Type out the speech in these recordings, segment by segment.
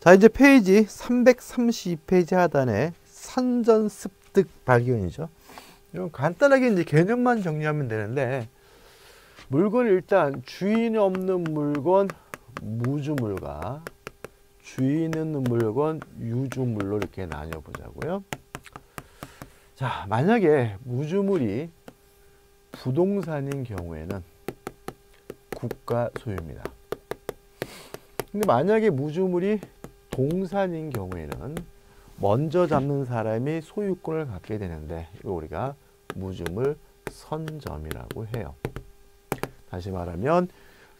자 이제 페이지 332페이지 하단에 선전 습득 발견이죠. 이런 간단하게 이제 개념만 정리하면 되는데 물건 일단 주인이 없는 물건 무주물과 주인 있는 물건 유주물로 이렇게 나뉘어 보자고요. 자 만약에 무주물이 부동산인 경우에는 국가 소유입니다. 근데 만약에 무주물이 동산인 경우에는 먼저 잡는 사람이 소유권을 갖게 되는데 이거 우리가 무주물 선점이라고 해요. 다시 말하면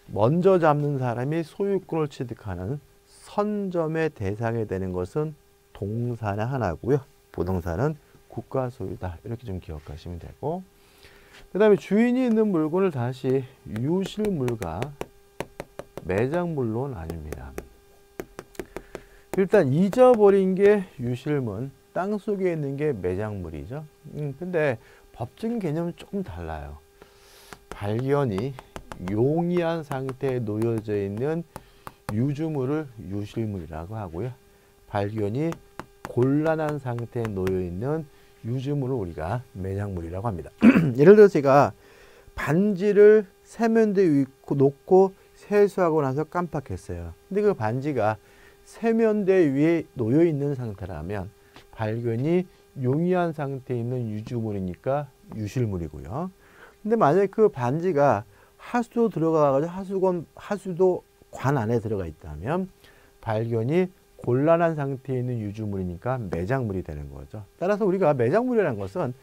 먼저 잡는 사람이 소유권을 취득하는 선점의 대상이 되는 것은 동산의 하나고요. 부동산은 국가 소유다. 이렇게 좀 기억하시면 되고 그 다음에 주인이 있는 물건을 다시 유실물과 매장물로 나뉩니다. 일단 잊어버린 게 유실물, 땅 속에 있는 게 매장물이죠. 음, 근데 법적인 개념은 조금 달라요. 발견이 용이한 상태에 놓여져 있는 유주물을 유실물이라고 하고요. 발견이 곤란한 상태에 놓여 있는 유주물을 우리가 매장물이라고 합니다. 예를 들어 제가 반지를 세면대 위에 놓고 세수하고 나서 깜빡했어요. 근데 그 반지가 세면대 위에 놓여 있는 상태라면 발견이 용이한 상태에 있는 유주물이니까 유실물이고요. 근데 만약에 그 반지가 하수도 들어가가지고 하수건, 하수도 관 안에 들어가 있다면 발견이 곤란한 상태에 있는 유주물이니까 매장물이 되는 거죠. 따라서 우리가 매장물이라는 것은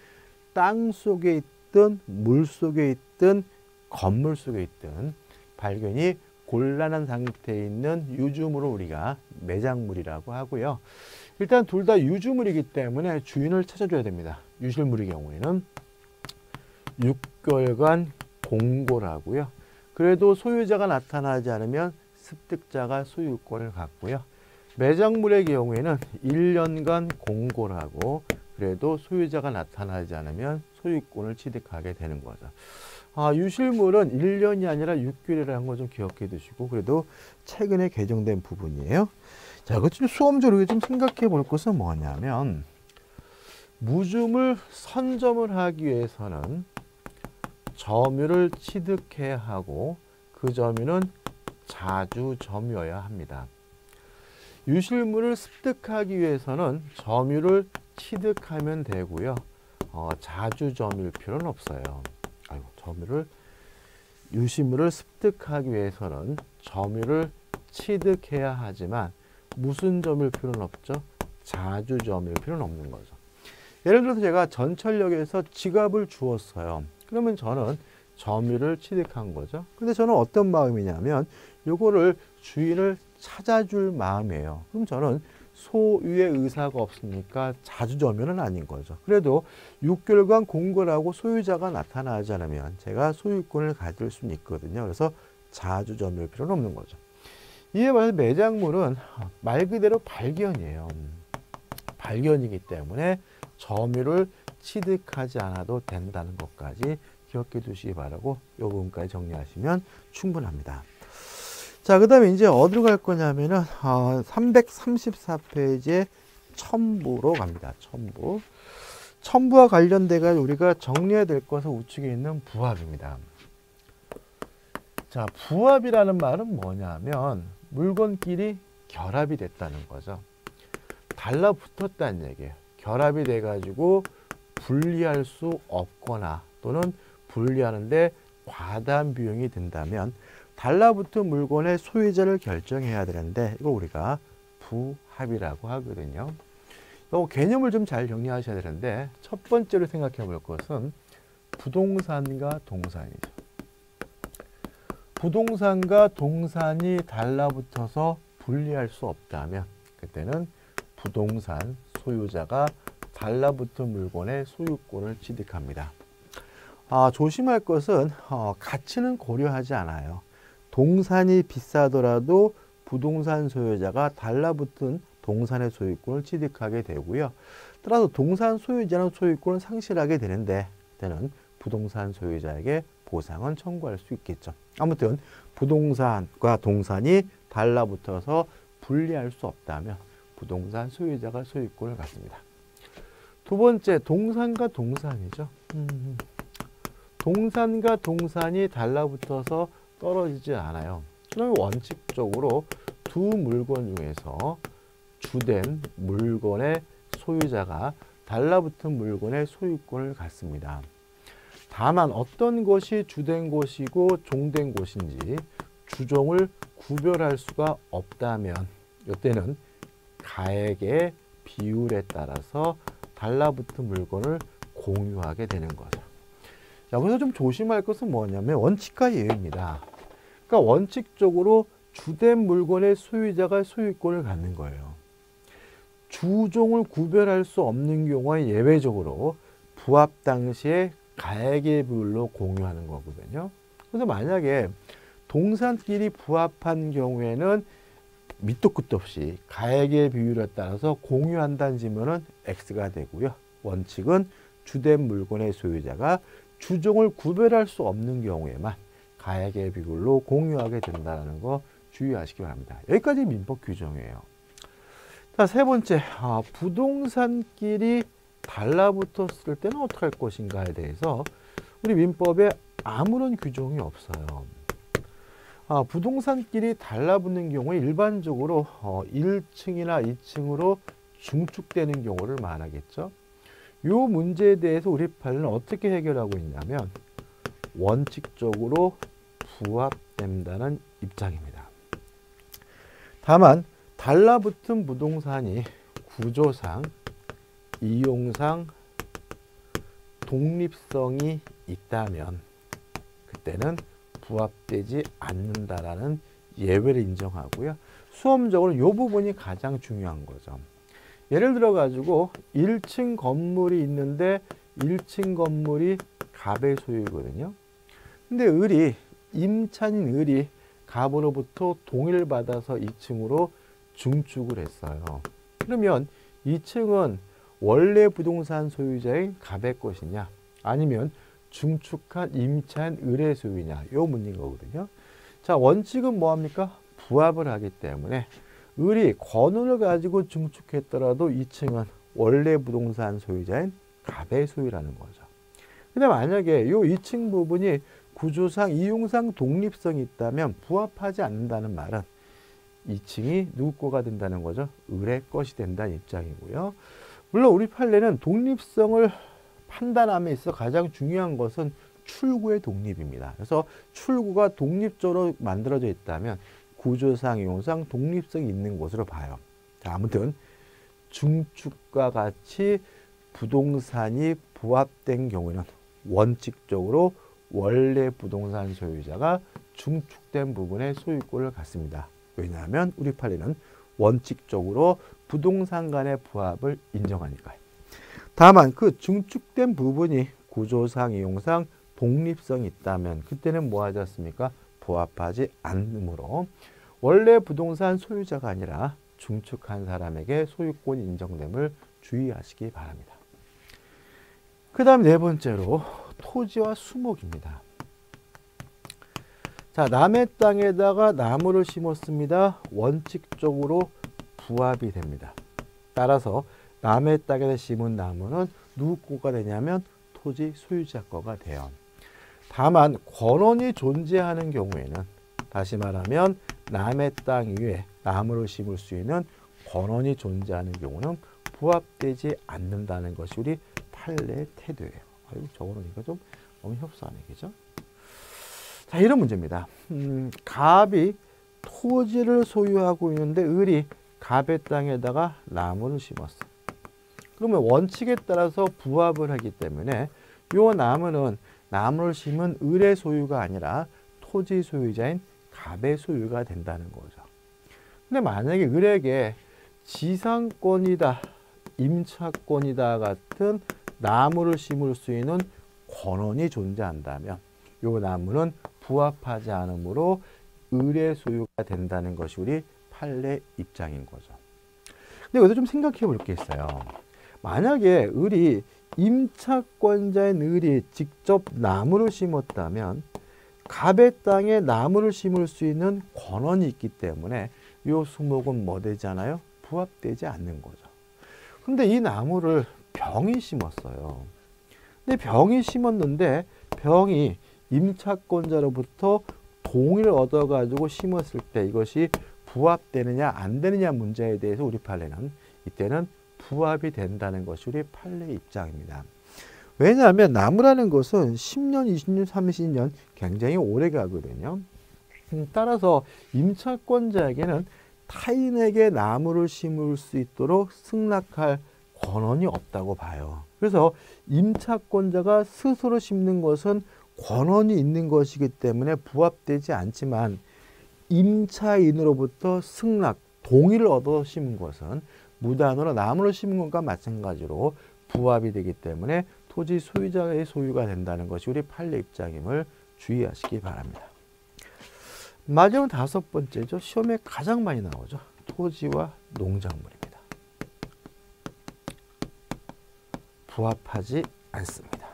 땅 속에 있든 물 속에 있든 건물 속에 있든 발견이 곤란한 상태에 있는 유주물을 우리가 매장물이라고 하고요. 일단 둘 다 유주물이기 때문에 주인을 찾아줘야 됩니다. 유실물의 경우에는 6개월간 공고라고요. 그래도 소유자가 나타나지 않으면 습득자가 소유권을 갖고요. 매장물의 경우에는 1년간 공고를 하고 그래도 소유자가 나타나지 않으면 소유권을 취득하게 되는 거죠. 아, 유실물은 1년이 아니라 6개월이라는 거좀 기억해 두시고 그래도 최근에 개정된 부분이에요. 자, 그것 좀 수험적으로 좀 생각해 볼 것은 뭐냐면 무중을 선점을 하기 위해서는 점유를 취득해야 하고 그 점유는 자주 점유여야 합니다. 유실물을 습득하기 위해서는 점유를 취득하면 되고요. 어, 자주 점유일 필요는 없어요. 아이고, 점유를 유실물을 습득하기 위해서는 점유를 취득해야 하지만 무슨 점일 필요는 없죠. 자주 점일 필요는 없는 거죠. 예를 들어서 제가 전철역에서 지갑을 주었어요. 그러면 저는 점유를 취득한 거죠. 근데 저는 어떤 마음이냐면 요거를 주인을 찾아줄 마음이에요. 그럼 저는 소유의 의사가 없으니까 자주 점유는 아닌 거죠. 그래도 6개월간 공고를 하고 소유자가 나타나지 않으면 제가 소유권을 가질 수는 있거든요. 그래서 자주 점유할 필요는 없는 거죠. 이에 반해서 매장물은 말 그대로 발견이에요. 발견이기 때문에 점유를 취득하지 않아도 된다는 것까지 기억해 두시기 바라고 이 부분까지 정리하시면 충분합니다. 자, 그 다음에 이제 어디로 갈 거냐면은, 어, 334페이지에 첨부로 갑니다. 첨부. 첨부와 관련돼가 우리가 정리해야 될 것은 우측에 있는 부합입니다. 자, 부합이라는 말은 뭐냐면 물건끼리 결합이 됐다는 거죠. 달라붙었다는 얘기예요. 결합이 돼가지고 분리할 수 없거나 또는 분리하는데 과다한 비용이 든다면 달라붙은 물건의 소유자를 결정해야 되는데 이거 우리가 부합이라고 하거든요. 이 개념을 좀 잘 정리하셔야 되는데 첫 번째로 생각해 볼 것은 부동산과 동산이죠. 부동산과 동산이 달라붙어서 분리할 수 없다면 그때는 부동산 소유자가 달라붙은 물건의 소유권을 취득합니다. 아, 조심할 것은 어, 가치는 고려하지 않아요. 동산이 비싸더라도 부동산 소유자가 달라붙은 동산의 소유권을 취득하게 되고요. 따라서 동산 소유자는 소유권을 상실하게 되는데 때는 부동산 소유자에게 보상은 청구할 수 있겠죠. 아무튼 부동산과 동산이 달라붙어서 분리할 수 없다면 부동산 소유자가 소유권을 갖습니다. 두 번째 동산과 동산이죠. 음, 동산과 동산이 달라붙어서 떨어지지 않아요. 그럼 원칙적으로 두 물건 중에서 주된 물건의 소유자가 달라붙은 물건의 소유권을 갖습니다. 다만 어떤 것이 주된 곳이고 종된 곳인지 주종을 구별할 수가 없다면 이때는 가액의 비율에 따라서 달라붙은 물건을 공유하게 되는 거죠. 여기서 좀 조심할 것은 뭐냐면 원칙과 예외입니다. 그러니까 원칙적으로 주된 물건의 소유자가 소유권을 갖는 거예요. 주종을 구별할 수 없는 경우에 예외적으로 부합 당시에 가액의 비율로 공유하는 거거든요. 그래서 만약에 동산끼리 부합한 경우에는 밑도 끝도 없이 가액의 비율에 따라서 공유한다는 지면은 X가 되고요. 원칙은 주된 물건의 소유자가 주종을 구별할 수 없는 경우에만 가액의 비율로 공유하게 된다는 거 주의하시기 바랍니다. 여기까지 민법 규정이에요. 자, 세 번째, 아, 부동산끼리 달라붙었을 때는 어떻게 할 것인가에 대해서 우리 민법에 아무런 규정이 없어요. 아, 부동산끼리 달라붙는 경우에 일반적으로 어, 1층이나 2층으로 중축되는 경우를 말하겠죠. 이 문제에 대해서 우리 판례는 어떻게 해결하고 있냐면 원칙적으로 부합된다는 입장입니다. 다만 달라붙은 부동산이 구조상, 이용상, 독립성이 있다면 그때는 부합되지 않는다라는 예외를 인정하고요. 수험적으로 이 부분이 가장 중요한 거죠. 예를 들어 가지고 1층 건물이 있는데 1층 건물이 갑의 소유거든요. 근데 을이 임차인 을이 갑으로부터 동의를 받아서 2층으로 중축을 했어요. 그러면 2층은 원래 부동산 소유자인 갑의 것이냐 아니면 중축한 임차인 을의 소유냐 요 문제인 거거든요. 자 원칙은 뭐합니까? 부합을 하기 때문에 을이 권한을 가지고 중축했더라도 2층은 원래 부동산 소유자인 갑의 소유라는 거죠. 근데 만약에 요 2층 부분이 구조상 이용상 독립성이 있다면 부합하지 않는다는 말은 2층이 누구 거가 된다는 거죠? 을의 것이 된다는 입장이고요. 물론 우리 판례는 독립성을 판단함에 있어 가장 중요한 것은 출구의 독립입니다. 그래서 출구가 독립적으로 만들어져 있다면 구조상, 이용상 독립성이 있는 것으로 봐요. 자, 아무튼 중축과 같이 부동산이 부합된 경우에는 원칙적으로 원래 부동산 소유자가 중축된 부분의 소유권을 갖습니다. 왜냐하면 우리 판례는 원칙적으로 부동산 간의 부합을 인정하니까요. 다만 그 중축된 부분이 구조상, 이용상 독립성이 있다면 그때는 뭐 하지 않습니까? 부합하지 않으므로 원래 부동산 소유자가 아니라 중축한 사람에게 소유권이 인정됨을 주의하시기 바랍니다. 그 다음 네 번째로 토지와 수목입니다. 자, 남의 땅에다가 나무를 심었습니다. 원칙적으로 부합이 됩니다. 따라서 남의 땅에서 심은 나무는 누구 거가 되냐면 토지 소유자 거가 돼요. 다만 권원이 존재하는 경우에는 다시 말하면 남의 땅 위에 나무를 심을 수 있는 권원이 존재하는 경우는 부합되지 않는다는 것이 우리 판례의 태도예요. 아이고 적어놓으니까 좀 너무 협소하네, 그죠? 자, 이런 문제입니다. 음, 갑이 토지를 소유하고 있는데 을이 갑의 땅에다가 나무를 심었어. 그러면 원칙에 따라서 부합을 하기 때문에 요 나무는 나무를 심은 을의 소유가 아니라 토지 소유자인 갑의 소유가 된다는 거죠. 근데 만약에 을에게 지상권이다, 임차권이다 같은 나무를 심을 수 있는 권원이 존재한다면 요 나무는 부합하지 않으므로 을의 소유가 된다는 것이 우리 판례 입장인 거죠. 근데 여기서 좀 생각해 볼 게 있어요. 만약에 을이 임차권자인 을이 직접 나무를 심었다면 갑의 땅에 나무를 심을 수 있는 권한이 있기 때문에 요 수목은 뭐 되잖아요? 부합되지 않는 거죠. 근데 이 나무를 병이 심었어요. 근데 병이 심었는데 병이 임차권자로부터 동의를 얻어가지고 심었을 때 이것이 부합되느냐 안 되느냐 문제에 대해서 우리 판례는 이때는 부합이 된다는 것이 우리 판례 입장입니다. 왜냐하면 나무라는 것은 10년, 20년, 30년 굉장히 오래 가거든요. 음, 따라서 임차권자에게는 타인에게 나무를 심을 수 있도록 승낙할 권한이 없다고 봐요. 그래서 임차권자가 스스로 심는 것은 권한이 있는 것이기 때문에 부합되지 않지만 임차인으로부터 승낙, 동의를 얻어 심은 것은 무단으로 나무를 심은 것과 마찬가지로 부합이 되기 때문에 토지 소유자의 소유가 된다는 것이 우리 판례 입장임을 주의하시기 바랍니다. 마지막 다섯 번째죠. 시험에 가장 많이 나오죠. 토지와 농작물입니다. 부합하지 않습니다.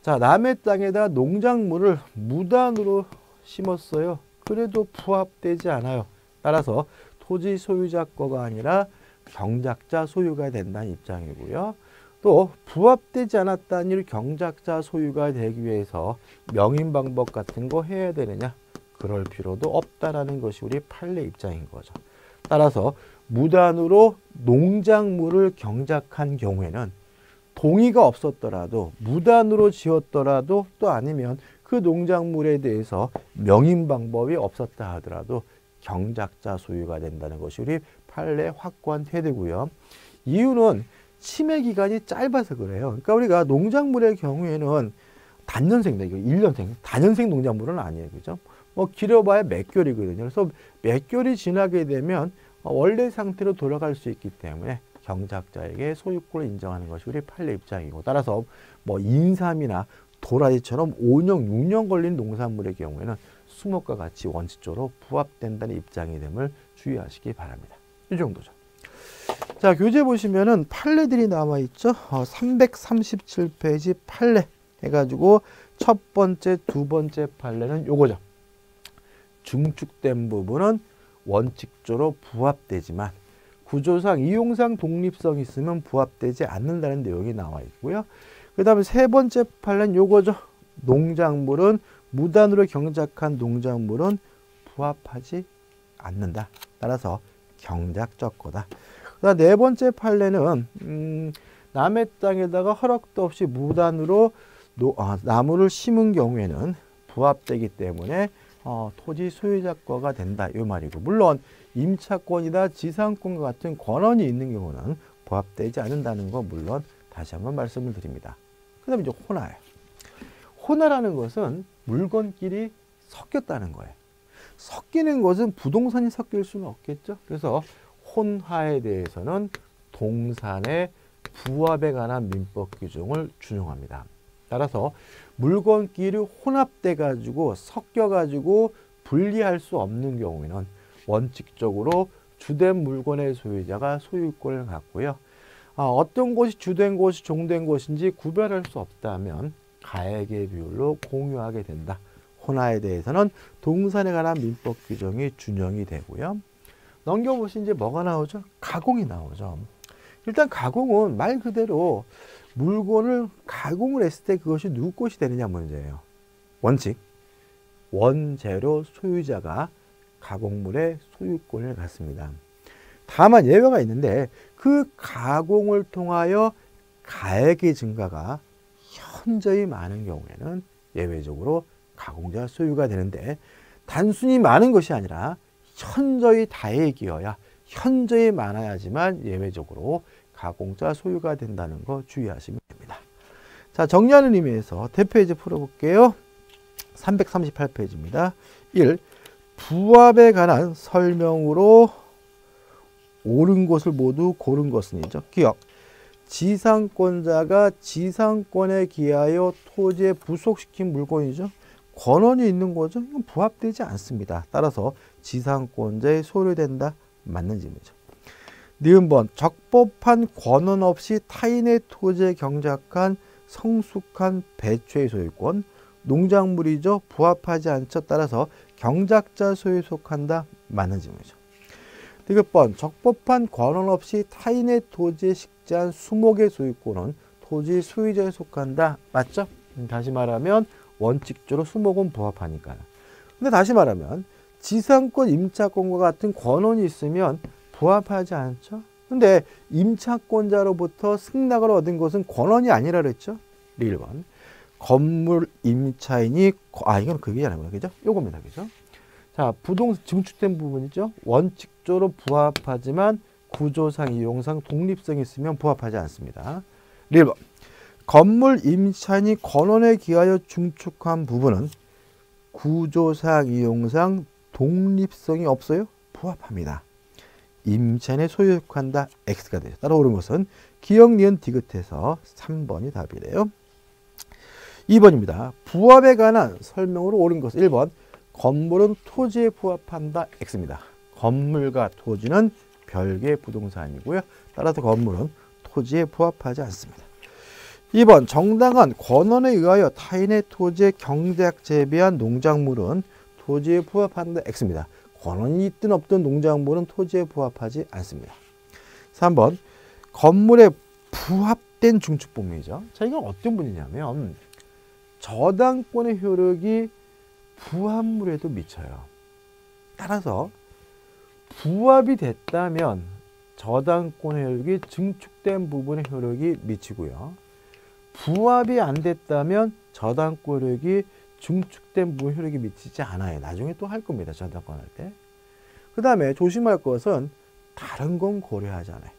자, 남의 땅에다 농작물을 무단으로 심었어요. 그래도 부합되지 않아요. 따라서 토지 소유자 거가 아니라 경작자 소유가 된다는 입장이고요. 또 부합되지 않았다는 일 경작자 소유가 되기 위해서 명인 방법 같은 거 해야 되느냐? 그럴 필요도 없다라는 것이 우리 판례 입장인 거죠. 따라서 무단으로 농작물을 경작한 경우에는 동의가 없었더라도 무단으로 지었더라도 또 아니면 그 농작물에 대해서 명인 방법이 없었다 하더라도 경작자 소유가 된다는 것이 우리 판례 확관되고요. 이유는 치매 기간이 짧아서 그래요. 그러니까 우리가 농작물의 경우에는 단년생다. 이거 1년생. 단년생 농작물은 아니에요. 그죠? 뭐 길어봐야 몇 개월이거든요. 그래서 몇 개월이 지나게 되면 원래 상태로 돌아갈 수 있기 때문에 경작자에게 소유권을 인정하는 것이 우리 판례 입장이고 따라서 뭐 인삼이나 도라지처럼 5년, 6년 걸린 농산물의 경우에는 수목과 같이 원칙적으로 부합된다는 입장이 됨을 주의하시기 바랍니다. 이 정도죠. 자, 교재 보시면은 판례들이 남아 있죠. 어, 337페이지 판례 해 가지고 첫 번째, 두 번째 판례는 요거죠. 중축된 부분은 원칙적으로 부합되지만 구조상 이용상 독립성이 있으면 부합되지 않는다는 내용이 나와 있고요. 그 다음에 세 번째 판례는 요거죠. 농작물은 무단으로 경작한 농작물은 부합하지 않는다. 따라서 경작적 거다. 그다음 네 번째 판례는 음, 남의 땅에다가 허락도 없이 무단으로 노, 아, 나무를 심은 경우에는 부합되기 때문에 어, 토지 소유자 거가 된다 이 말이고 물론 임차권이나 지상권과 같은 권한이 있는 경우는 부합되지 않는다는 거 물론 다시 한번 말씀을 드립니다. 그 다음에 이제 호나예요. 호나라는 것은 물건끼리 섞였다는 거예요. 섞이는 것은 부동산이 섞일 수는 없겠죠. 그래서 혼화에 대해서는 동산의 부합에 관한 민법 규정을 준용합니다. 따라서 물건끼리 혼합돼 가지고 섞여 가지고 분리할 수 없는 경우에는 원칙적으로 주된 물건의 소유자가 소유권을 갖고요. 아, 어떤 것이 주된 것이 종된 것인지 구별할 수 없다면 가액의 비율로 공유하게 된다. 혼화에 대해서는 동산에 관한 민법 규정이 준용이 되고요. 넘겨보시 이제 뭐가 나오죠? 가공이 나오죠. 일단 가공은 말 그대로 물건을 가공을 했을 때 그것이 누구 것이 되느냐 문제예요. 원칙. 원재료 소유자가 가공물의 소유권을 갖습니다. 다만 예외가 있는데 그 가공을 통하여 가액의 증가가 현저히 많은 경우에는 예외적으로 가공자 소유가 되는데 단순히 많은 것이 아니라 현저히 다액이어야 현저히 많아야지만 예외적으로 가공자 소유가 된다는 거 주의하시면 됩니다. 자, 정리하는 의미에서 대페이지 풀어볼게요. 338페이지입니다. 1. 부합에 관한 설명으로 옳은 것을 모두 고른 것은이죠. 기억. 지상권자가 지상권에 기하여 토지에 부속시킨 물건이죠. 권한이 있는 거죠. 이건 부합되지 않습니다. 따라서 지상권자의 소유된다. 맞는 질문이죠. 니은번 적법한 권한 없이 타인의 토지에 경작한 성숙한 배추의 소유권 농작물이죠. 부합하지 않죠. 따라서 경작자 소유에 속한다. 맞는 질문이죠. 디귿 번 적법한 권한 없이 타인의 토지에 식재한 수목의 소유권은 토지 소유자에 속한다. 맞죠? 음, 다시 말하면 원칙적으로 수목은 부합하니까요. 근데 다시 말하면 지상권 임차권과 같은 권한이 있으면 부합하지 않죠? 근데 임차권자로부터 승낙을 얻은 것은 권한이 아니라 그랬죠? 1번. 건물 임차인이 아 이건 그게 아니구나 그죠? 요겁니다 그죠? 자 부동산 증축된 부분이죠. 원칙적으로 부합하지만 구조상 이용상 독립성이 있으면 부합하지 않습니다. 1번 건물 임차인이 건원에 기하여 중축한 부분은 구조상 이용상 독립성이 없어요? 부합합니다. 임차인의 소유한다 X가 되죠. 따라 옳은 것은 기억, 니은, 디귿해서 3번이 답이래요. 2번입니다. 부합에 관한 설명으로 옳은 것은 1번 건물은 토지에 부합한다 X입니다. 건물과 토지는 별개의 부동산이고요. 따라서 건물은 토지에 부합하지 않습니다. 2번 정당한 권한에 의하여 타인의 토지에 경제학 재배한 농작물은 토지에 부합한다 X입니다. 권한이 있든 없든 농작물은 토지에 부합하지 않습니다. 3번 건물에 부합된 중축법이죠. 자 이건 어떤 분이냐면 저당권의 효력이 부합물에도 미쳐요. 따라서 부합이 됐다면 저당권의 효력이 증축된 부분의 효력이 미치고요. 부합이 안 됐다면 저당권 효력이 중축된 부분 효력이 미치지 않아요. 나중에 또 할 겁니다. 저당권 할 때. 그 다음에 조심할 것은 다른 건 고려하지 않아요.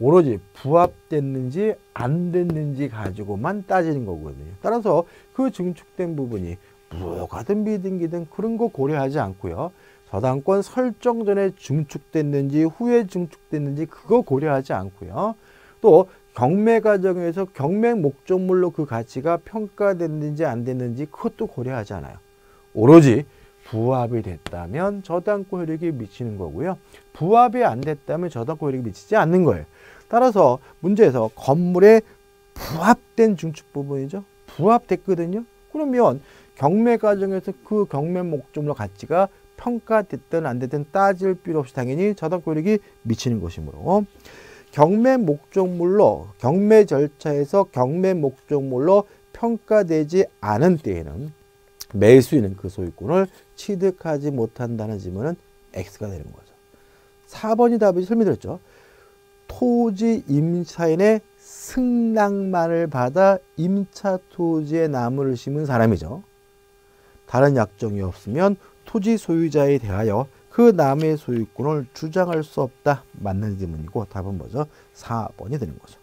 오로지 부합됐는지 안 됐는지 가지고만 따지는 거거든요. 따라서 그 증축된 부분이 무효가든 비등기든 그런 거 고려하지 않고요. 저당권 설정 전에 증축됐는지 후에 증축됐는지 그거 고려하지 않고요. 또 경매 과정에서 경매 목적물로 그 가치가 평가됐는지 안 됐는지 그것도 고려하지 않아요. 오로지 부합이 됐다면 저당권 효력이 미치는 거고요. 부합이 안 됐다면 저당권 효력이 미치지 않는 거예요. 따라서 문제에서 건물에 부합된 중축 부분이죠. 부합됐거든요. 그러면 경매 과정에서 그 경매 목적물 가치가 평가됐든 안 됐든 따질 필요 없이 당연히 저당권력이 미치는 것이므로 경매 목적물로 경매 절차에서 경매 목적물로 평가되지 않은 때에는 매수인은 그 소유권을 취득하지 못한다는 질문은 X가 되는 거죠. 4번이 답이 설명드렸죠. 토지 임차인의 승낙만을 받아 임차 토지에 나무를 심은 사람이죠. 다른 약정이 없으면 토지 소유자에 대하여 그 남의 소유권을 주장할 수 없다. 맞는 질문이고 답은 뭐죠? 4번이 되는 거죠.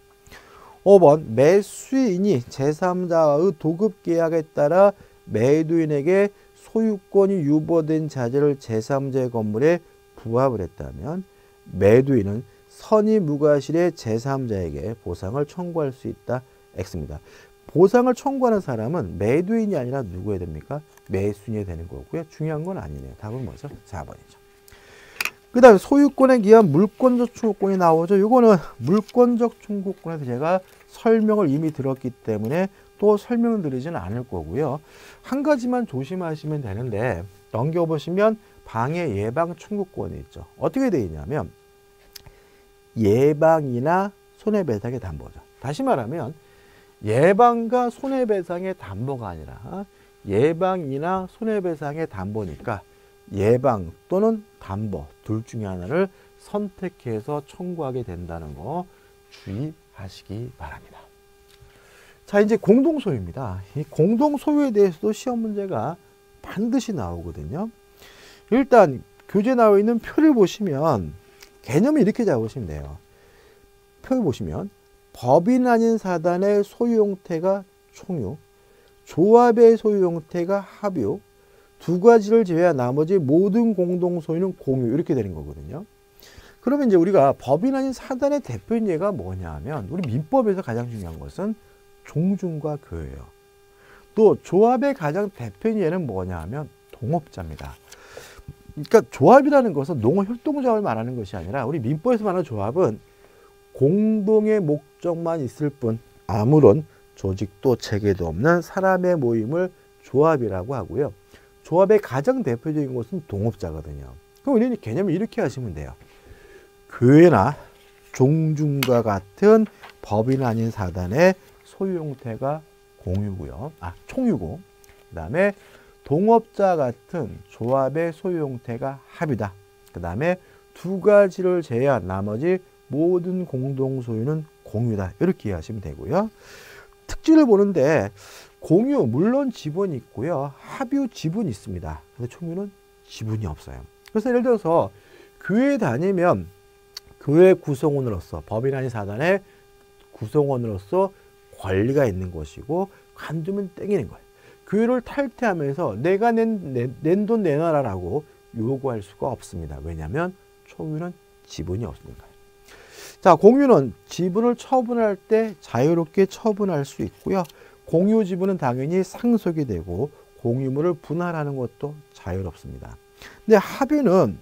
5번 매수인이 제3자의 도급 계약에 따라 매도인에게 소유권이 유보된 자재를 제3자의 건물에 부합을 했다면 매도인은 선의 무과실의 제3자에게 보상을 청구할 수 있다. X입니다. 보상을 청구하는 사람은 매도인이 아니라 누구야 됩니까? 매수인이 되는 거고요. 중요한 건 아니네요. 답은 뭐죠? 4번이죠. 그 다음에 소유권에 기한 물권적 충고권이 나오죠. 이거는 물권적 충고권에서 제가 설명을 이미 들었기 때문에 또 설명을 드리지는 않을 거고요. 한 가지만 조심하시면 되는데 넘겨보시면 방해 예방 청구권이 있죠. 어떻게 되어 있냐면 예방이나 손해배상의 담보죠. 다시 말하면 예방과 손해배상의 담보가 아니라 예방이나 손해배상의 담보니까 예방 또는 담보 둘 중에 하나를 선택해서 청구하게 된다는 거 주의하시기 바랍니다. 자 이제 공동소유입니다. 이 공동소유에 대해서도 시험 문제가 반드시 나오거든요. 일단 교재 나와 있는 표를 보시면 개념을 이렇게 잡으시면 돼요. 표를 보시면 법인 아닌 사단의 소유 형태가 총유, 조합의 소유 형태가 합유, 두 가지를 제외한 나머지 모든 공동 소유는 공유 이렇게 되는 거거든요. 그러면 이제 우리가 법인 아닌 사단의 대표인 예가 뭐냐 하면 우리 민법에서 가장 중요한 것은 종중과 교예요. 또 조합의 가장 대표인 예는 뭐냐 하면 동업자입니다. 그러니까 조합이라는 것은 농업 협동조합을 말하는 것이 아니라 우리 민법에서 말하는 조합은 공동의 목적만 있을 뿐 아무런 조직도 체계도 없는 사람의 모임을 조합이라고 하고요. 조합의 가장 대표적인 것은 동업자거든요. 그럼 우리는 개념을 이렇게 하시면 돼요. 교회나 종중과 같은 법인 아닌 사단의 소유 형태가 공유고요. 아, 총유고. 그다음에 동업자 같은 조합의 소유 형태가 합이다. 그다음에 두 가지를 제외한 나머지 모든 공동 소유는 공유다. 이렇게 이해하시면 되고요. 특징을 보는데 공유 물론 지분이 있고요. 합유 지분이 있습니다. 근데 총유는 지분이 없어요. 그래서 예를 들어서 교회 다니면 교회 구성원으로서 법인 아닌 사단의 구성원으로서 권리가 있는 것이고 관두면 땡기는 거예요. 교회를 탈퇴하면서 내가 낸 돈 내놔라라고 요구할 수가 없습니다. 왜냐하면 총유는 지분이 없으니까요. 자, 공유는 지분을 처분할 때 자유롭게 처분할 수 있고요. 공유 지분은 당연히 상속이 되고 공유물을 분할하는 것도 자유롭습니다. 근데 합유는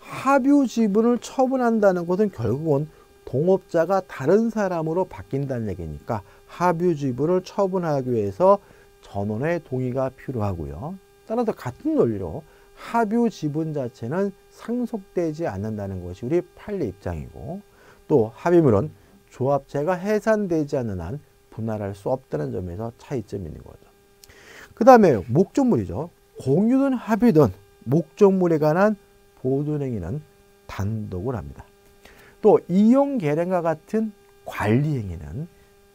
합유 지분을 처분한다는 것은 결국은 동업자가 다른 사람으로 바뀐다는 얘기니까 합유 지분을 처분하기 위해서 전원의 동의가 필요하고요. 따라서 같은 논리로 합유 지분 자체는 상속되지 않는다는 것이 우리 판례 입장이고 또 합의물은 조합체가 해산되지 않는 한 분할할 수 없다는 점에서 차이점이 있는 거죠. 그 다음에 목적물이죠. 공유든 합의든 목적물에 관한 보존행위는 단독을 합니다. 또 이용 계량과 같은 관리 행위는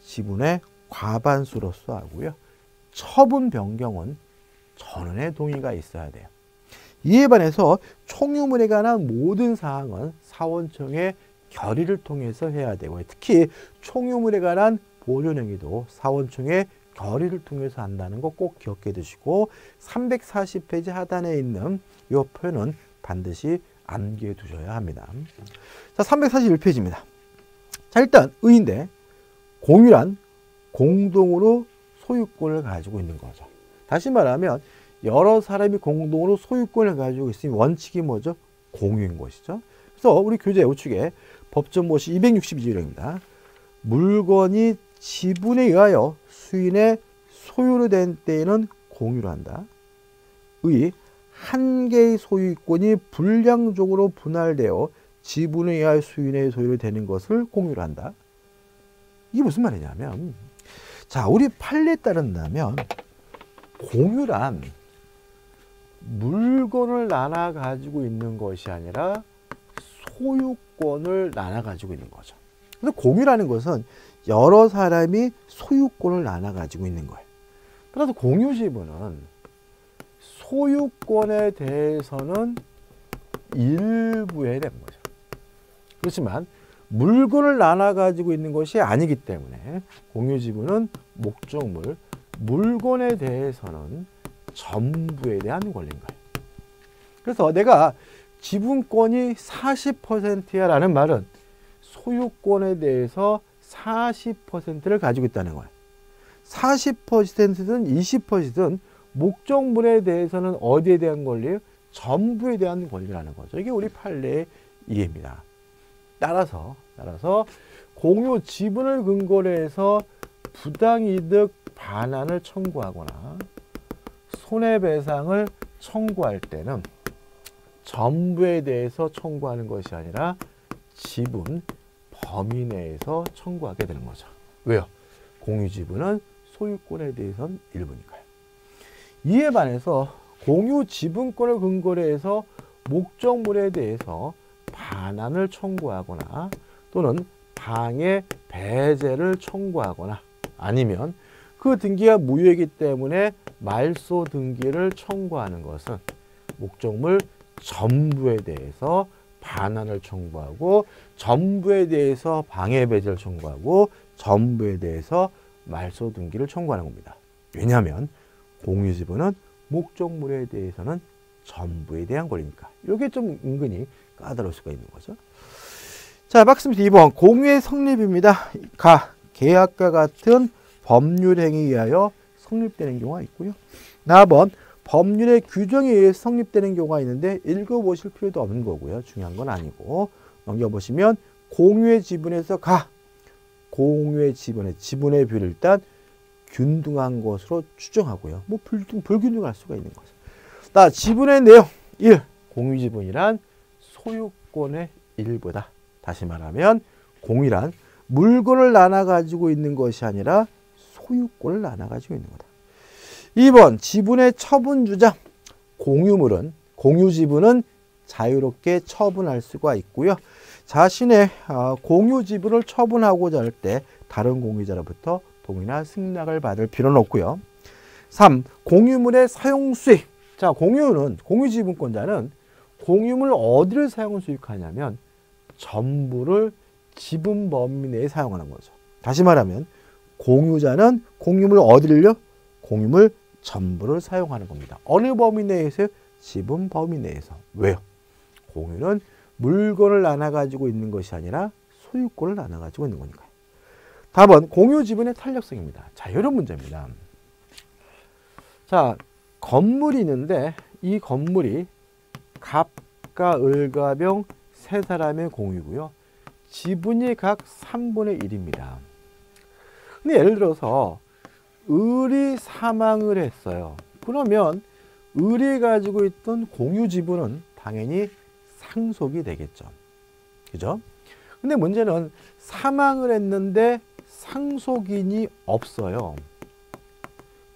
지분의 과반수로서 하고요. 처분 변경은 전원의 동의가 있어야 돼요. 이에 반해서 총유물에 관한 모든 사항은 사원청의 결의를 통해서 해야 되고요. 특히 총유물에 관한 보존행위도 사원청의 결의를 통해서 한다는 거 꼭 기억해 두시고 340페이지 하단에 있는 이 표현은 반드시 암기해 두셔야 합니다. 자, 341페이지입니다. 자, 일단 의인데 공유란 공동으로 소유권을 가지고 있는 거죠. 다시 말하면 여러 사람이 공동으로 소유권을 가지고 있으니 원칙이 뭐죠? 공유인 것이죠. 그래서 우리 교재 우측에 법정보시 262조입니다. 물건이 지분에 의하여 수인의 소유로 된 때에는 공유를 한다. 의, 한 개의 소유권이 불량적으로 분할되어 지분에 의하여 수인의 소유로 되는 것을 공유를 한다. 이게 무슨 말이냐면, 자, 우리 판례에 따른다면, 공유란 물건을 나눠 가지고 있는 것이 아니라 소유권을 나눠 가지고 있는 거죠. 근데 공유라는 것은 여러 사람이 소유권을 나눠 가지고 있는 거예요. 그래서 공유 지분은 소유권에 대해서는 일부에 된 거죠. 그렇지만 물건을 나눠 가지고 있는 것이 아니기 때문에 공유 지분은 목적물, 물건에 대해서는 전부에 대한 권리인 거예요. 그래서 내가 지분권이 40%야 라는 말은 소유권에 대해서 40%를 가지고 있다는 거예요. 40%든 20%든 목적물에 대해서는 어디에 대한 권리예요? 전부에 대한 권리라는 거죠. 이게 우리 판례의 이해입니다. 따라서 따라서 공유 지분을 근거로 해서 부당이득 반환을 청구하거나 손해배상을 청구할 때는 전부에 대해서 청구하는 것이 아니라 지분 범위 내에서 청구하게 되는 거죠. 왜요? 공유지분은 소유권에 대해서는 일부니까요. 이에 반해서 공유지분권을 근거로 해서 목적물에 대해서 반환을 청구하거나 또는 방해 배제를 청구하거나 아니면 그 등기가 무효이기 때문에 말소 등기를 청구하는 것은 목적물 전부에 대해서 반환을 청구하고 전부에 대해서 방해 배제를 청구하고 전부에 대해서 말소 등기를 청구하는 겁니다. 왜냐하면 공유지분은 목적물에 대해서는 전부에 대한 권리니까. 이게 좀 은근히 까다로울 수가 있는 거죠. 자, 박스미트 2번 공유의 성립입니다. 가 계약과 같은 법률 행위에 의하여 성립되는 경우가 있고요. 나번 법률의 규정에 의해 성립되는 경우가 있는데 읽어보실 필요도 없는 거고요. 중요한 건 아니고 넘겨보시면 공유의 지분에서 가 공유의 지분의 지분의 비율을 일단 균등한 것으로 추정하고요. 뭐 불, 불균등할 수가 있는 거죠. 자, 지분의 내용 1. 공유 지분이란 소유권의 일부다. 다시 말하면 공이란 물건을 나눠 가지고 있는 것이 아니라 소유권을 나눠 가지고 있는 거다. 2번 지분의 처분 주장 공유물은 공유 지분은 자유롭게 처분할 수가 있고요. 자신의 아, 공유 지분을 처분하고자 할 때 다른 공유자로부터 동의나 승낙을 받을 필요는 없고요. 3. 공유물의 사용 수익. 자, 공유는 공유 지분권자는 공유물 어디를 사용 수익하냐면 전부를 지분 범위 내에 사용하는 거죠. 다시 말하면 공유자는 공유물 어디를요? 공유물 전부를 사용하는 겁니다. 어느 범위 내에서? 지분 범위 내에서. 왜요? 공유는 물건을 나눠 가지고 있는 것이 아니라 소유권을 나눠 가지고 있는 거니까요. 답은 공유 지분의 탄력성입니다. 자, 이런 문제입니다. 자, 건물이 있는데 이 건물이 갑과 을과 병 세 사람의 공유고요. 지분이 각 3분의 1입니다. 근데 예를 들어서 을이 사망을 했어요. 그러면 을이 가지고 있던 공유 지분은 당연히 상속이 되겠죠. 그죠? 근데 문제는 사망을 했는데 상속인이 없어요.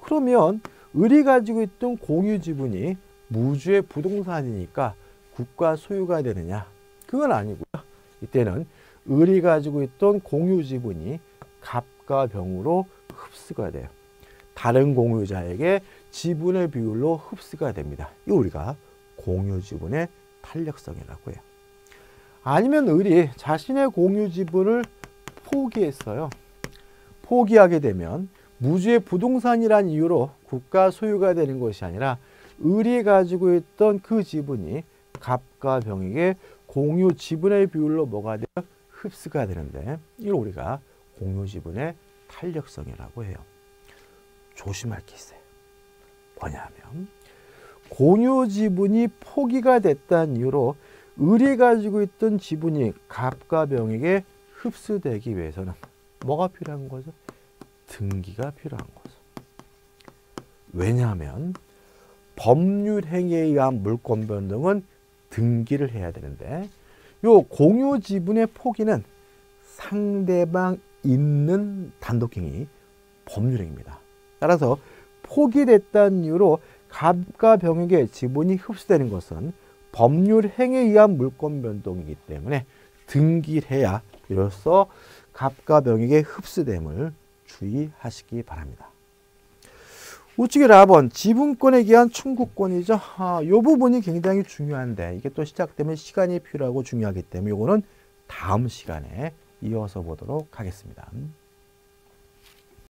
그러면 을이 가지고 있던 공유 지분이 무주의 부동산이니까 국가 소유가 되느냐? 그건 아니고요. 이때는 을이 가지고 있던 공유 지분이 갑과 병으로 흡수가 돼요. 다른 공유자에게 지분의 비율로 흡수가 됩니다. 이 우리가 공유 지분의 탄력성이라고 해요. 아니면 을이 자신의 공유 지분을 포기했어요. 포기하게 되면 무주의 부동산이란 이유로 국가 소유가 되는 것이 아니라 을이 가지고 있던 그 지분이 갑과 병에게 공유 지분의 비율로 뭐가 돼요? 흡수가 되는데 이걸 우리가 공유 지분의 탄력성이라고 해요. 조심할 게 있어요. 뭐냐면 공유 지분이 포기가 됐다는 이유로 을이 가지고 있던 지분이 갑과 병에게 흡수되기 위해서는 뭐가 필요한 거죠? 등기가 필요한 거죠. 왜냐하면 법률 행위에 의한 물권 변동은 등기를 해야 되는데 요 공유 지분의 포기는 상대방 있는 단독행위 법률행위입니다. 따라서 포기됐다는 이유로 갑과 병에게 지분이 흡수되는 것은 법률 행위에 의한 물권 변동이기 때문에 등기를 해야 이로써 갑과 병에게 흡수됨을 주의하시기 바랍니다. 우측의 라번 지분권에 기한 청구권이죠. 아, 이 부분이 굉장히 중요한데 이게 또 시작되면 시간이 필요하고 중요하기 때문에 이거는 다음 시간에 이어서 보도록 하겠습니다.